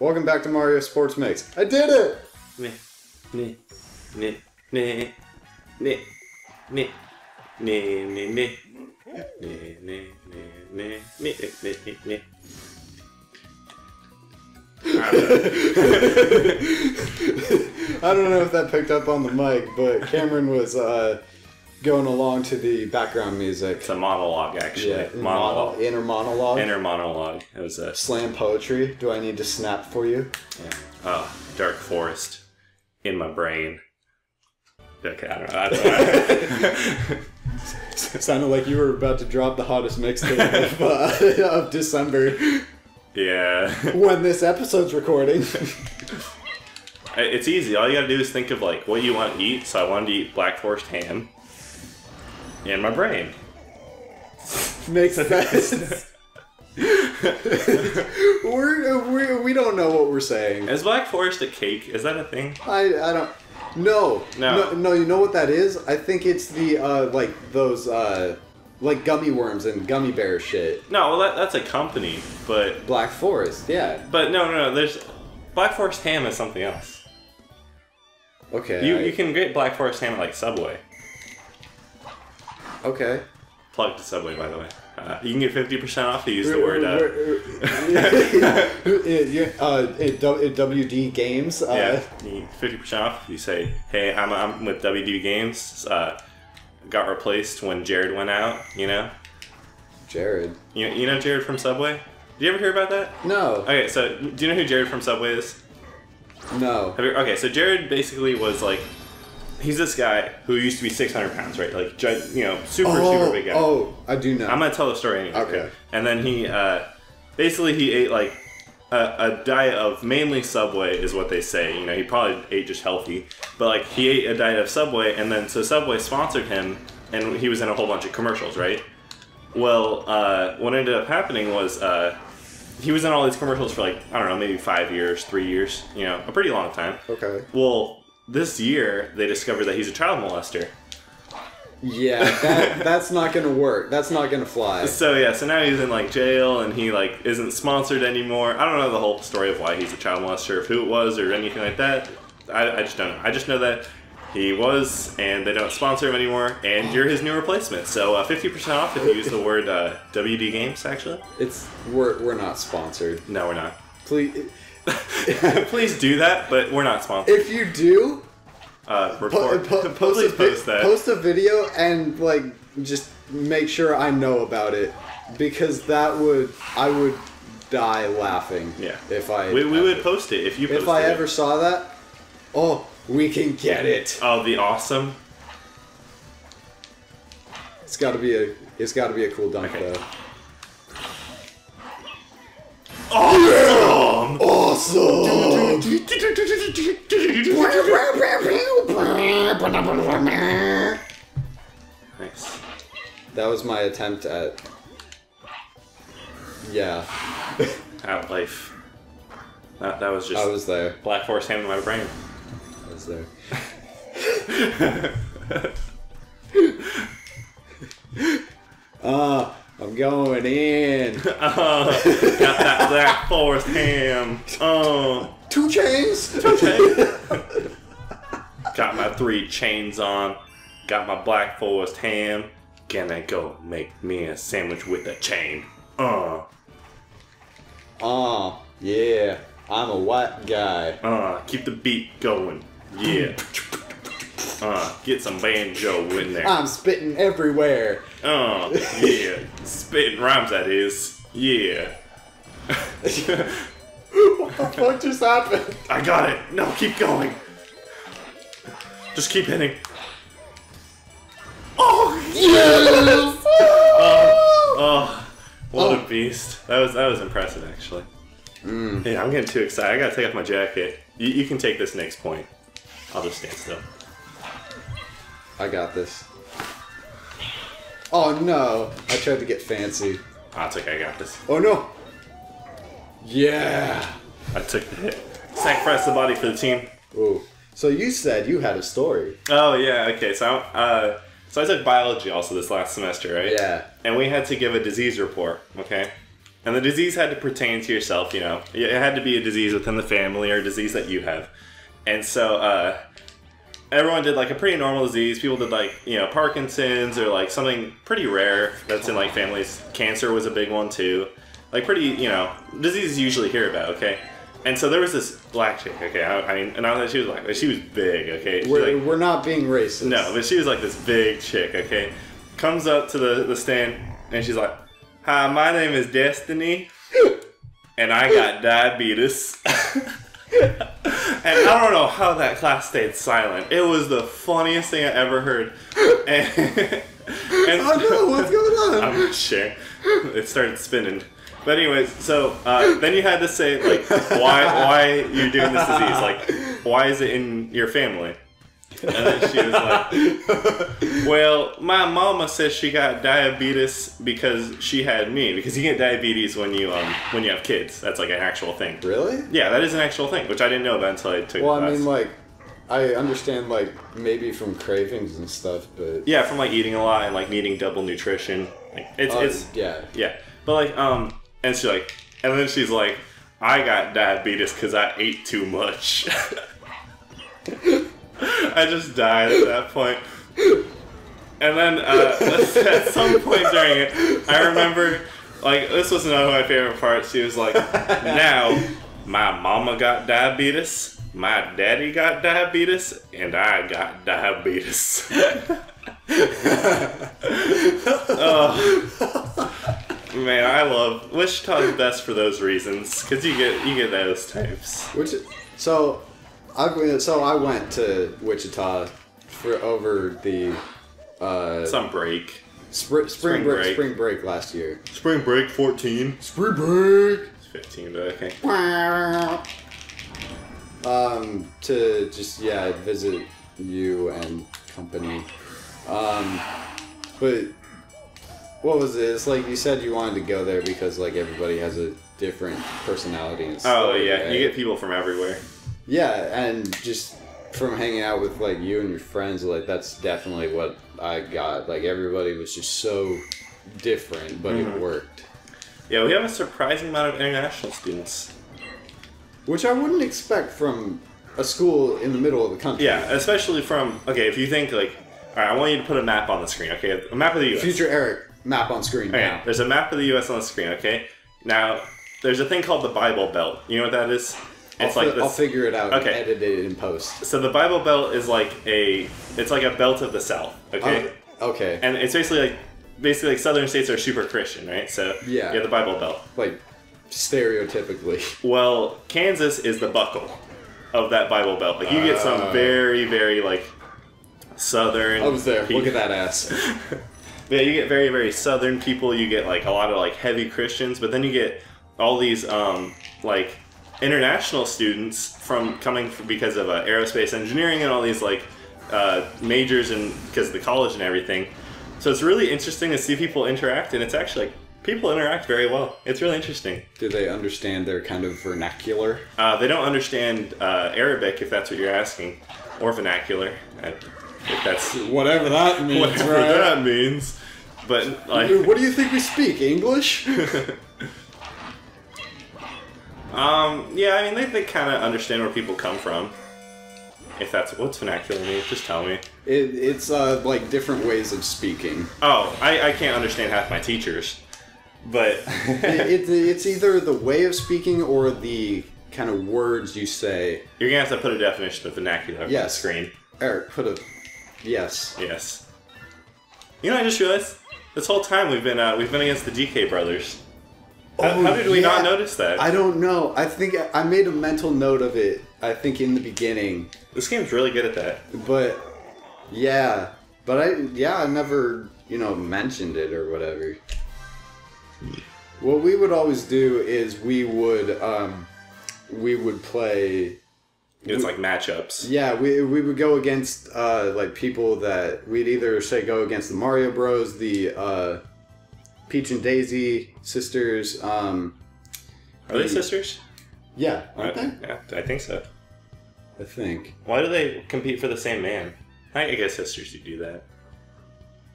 Welcome back to Mario Sports Mix. I did it! Meh, meh, meh, meh, meh, meh, meh, meh, meh. Meh, meh, meh, meh, meh, meh, meh, meh. I don't know. I don't know if that picked up on the mic, but Cameron was uh, going along to the background music. It's a monologue, actually. Yeah, monologue. mono- inner monologue. Inner monologue. It was a Slam poetry. Do I need to snap for you? yeah. oh, dark forest in my brain. Okay, I don't know. I don't know. Sounded like you were about to drop the hottest mixtape of, uh, of December yeah. when this episode's recording. It's easy. All you gotta do is think of like what you want to eat. So I wanted to eat Black Forest ham in my brain. Makes sense. we're, we're, we don't know what we're saying. Is Black Forest a cake? Is that a thing? I, I don't. No. No. no. No, you know what that is? I think it's the, uh, like, those, uh, like gummy worms and gummy bear shit. No, well that, that's a company, but Black Forest, yeah. but no, no, no. There's Black Forest ham is something else. Okay. You I- you can get Black Forest ham at like Subway. Okay. Plug to Subway, by the way. Uh, you can get fifty percent off to use the word. Uh, uh, W- WD Games. Uh, yeah, fifty percent off. You say, "Hey, I'm, I'm with WD Games." Uh, got replaced when Jared went out. You know, Jared. you you know Jared from Subway. Did you ever hear about that? No. Okay, so do you know who Jared from Subway is? No. Have you, okay, so Jared basically was like, he's this guy who used to be 600 pounds, right? Like, you know, super super Oh, big guy. oh, I do know. I'm gonna tell the story anyway. Okay. And then he, uh, basically, he ate like a, a diet of mainly Subway, is what they say. You know, he probably ate just healthy, but like he ate a diet of Subway, and then so Subway sponsored him, and he was in a whole bunch of commercials, right? Well, uh, what ended up happening was uh, he was in all these commercials for like I don't know, maybe five years, three years, you know, a pretty long time. okay. Well, this year they discovered that he's a child molester. Yeah, that that's not gonna work. That's not gonna fly. So yeah, so now he's in like jail and he like isn't sponsored anymore. I don't know the whole story of why he's a child molester, of who it was or anything like that. I, I just don't know. I just know that he was and they don't sponsor him anymore and you're his new replacement. So uh, 50% off if you use the word uh, WD Games actually. It's we're we're not sponsored. No, we're not. Please, Please do that, but we're not sponsored. if you do, Uh, po- record, po- post, a post that. post a video and like just make sure I know about it because that would I would die laughing. Yeah. If I we, we would post it if you if I it. ever saw that. Oh, we can get it. Oh, the awesome. It's got to be a it's got to be a cool dunk Okay. though. Awesome! Awesome. Nice. That was my attempt at. Yeah, Out life. That, that was just I was there. Black Forest ham in my brain. I was there. Ah, I'm going in. Uh, got that Black Forest ham. Oh, Two chains. Two chains. got my three chains on. Got my Black Forest ham. Gonna go make me a sandwich with a chain. Uh, Ah, yeah. I'm a white guy. uh, keep the beat going. Yeah. Uh, get some banjo in there. I'm spitting everywhere. Oh, yeah. Spitting rhymes, that is. Yeah. what the fuck just happened? I got it. No, keep going. Just keep hitting. Oh, Yes! oh, what Oh. a beast. That was that was impressive, actually. Yeah, I'm getting too excited. I gotta take off my jacket. You, you can take this next point. I'll just stand still. I got this. Oh no! I tried to get fancy. It's okay. I got this. Oh no! Yeah! I took the hit. Sacrifice the body for the team. Ooh. So you said you had a story. Oh yeah. Okay. So uh, so I took biology also this last semester, right? Yeah. and we had to give a disease report, okay? and the disease had to pertain to yourself. You know, it had to be a disease within the family or a disease that you have. And so uh, everyone did like a pretty normal disease. People did like you know Parkinson's or like something pretty rare that's in like families. Cancer was a big one too. Like pretty you know diseases you usually hear about. Okay. And so there was this black chick, okay. I, I mean, and I was she was black, but she was big, okay. She, We're, like, we're not being racist. no, but she was like this big chick, okay? Comes up to the, the stand and she's like, Hi, my name is Destiny and I got diabetes. and I don't know how that class stayed silent. It was the funniest thing I ever heard. And, and Oh know what's going on? I'm not sure. It started spinning. But anyways, so uh, then you had to say like why why you're doing this disease, like why is it in your family? And then she was like, "Well, my mama says she got diabetes because she had me. Because you get diabetes when you um when you have kids. That's like an actual thing. really? Yeah, that is an actual thing, which I didn't know about until I took Well, the I class. mean, like, I understand, like, maybe from cravings and stuff, but yeah, from like eating a lot and like needing double nutrition. Like it's uh, it's yeah. Yeah, but like, um, and she's like, and then she's like, I got diabetes because I ate too much. I just died at that point. And then uh, at some point during it, I remember, like, this was another of my favorite parts. She was like, now, my mama got diabetes, my daddy got diabetes, and I got diabetes. oh. Man, I love Wichita's best for those reasons because you get you get those types. Which, so, I so I went to Wichita for over the uh, Some break. spring, spring, Spring break, break. spring break last year. Spring break fourteen. Spring break. It's fifteen, but okay. Um, to just yeah visit you and company. Um, but what was it? It's like you said you wanted to go there because like everybody has a different personality and stuff. Oh yeah, you get people from everywhere. Yeah, and just from hanging out with like you and your friends, like that's definitely what I got. Like everybody was just so different, but Mm-hmm. it worked. Yeah, we have a surprising amount of international students. Which I wouldn't expect from a school in the middle of the country. Yeah, especially from okay. If you think like, all right, I want you to put a map on the screen. Okay, a map of the U.S. Future Eric map on screen Okay, now. there's a map of the U.S. on the screen. Okay, now there's a thing called the Bible Belt. You know what that is? I'll, It's fi- like I'll figure it out Okay. edit it in post. So the Bible Belt is like a, it's like a belt of the South. Okay, Uh, okay. and it's basically like, basically like Southern states are super Christian, right? So Yeah. you have the Bible Belt. like stereotypically. Well, Kansas is the buckle of that Bible Belt. Like you get some Ah. very, very like southern. I was there. pe- Look at that ass. Yeah, you get very, very southern people. You get like a lot of like heavy Christians, but then you get all these um like international students from coming from, because of uh, aerospace engineering and all these like uh, majors and because of the college and everything. So it's really interesting to see people interact, and it's actually like people interact very well. It's really interesting. Do they understand their kind of vernacular? Uh, they don't understand uh, Arabic, if that's what you're asking, or vernacular, if that's Whatever that means, whatever right? that means. But like, what do you think we speak? English? um, yeah, I mean, they, they kind of understand where people come from. If that's what's vernacular mean, just tell me. It, it's uh, like different ways of speaking. Oh, I, I can't understand half my teachers, but it, it, it's either the way of speaking or the kind of words you say. you're gonna have to put a definition of vernacular on the screen. Eric, put a yes. Yes. You know, I just realized this whole time we've been uh, we've been against the DK brothers. How, Oh, how did we not notice that? I don't know. I think I made a mental note of it. I think in the beginning, This game's really good at that. but yeah, but I yeah I never you know mentioned it or whatever. What we would always do is we would um, we would play It's like matchups. Yeah, we, we would go against uh, like people that we'd either say go against the Mario Bros, the uh, Peach and Daisy sisters. Um, Are they the- sisters? Yeah, aren't I, they? yeah, I think so. I think. Why do they compete for the same man? I guess sisters do do that.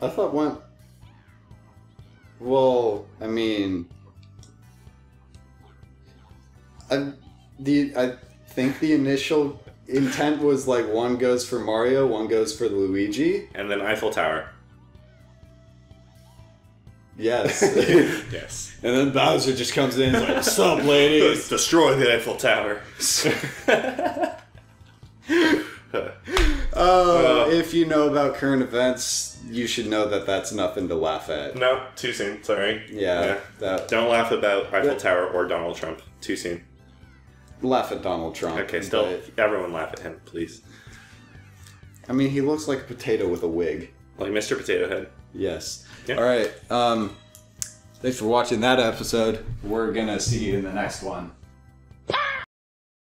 I thought one. Well, I mean, I, the I think the initial intent was like one goes for Mario, one goes for Luigi. And then Eiffel Tower. Yes. Yes. and then Bowser just comes in and is like, "Sup, ladies?" Destroy the Eiffel Tower. Oh, uh, if you know about current events, you should know that that's nothing to laugh at. no, too soon. Sorry. Yeah, that Don't laugh about Eiffel But- Tower or Donald Trump. Too soon. laugh at Donald Trump. Okay, still, everyone laugh at him, please. I mean, he looks like a potato with a wig. Like Mr. Potato Head. Yes. All right. Um, thanks for watching that episode. We're gonna see you in the next one.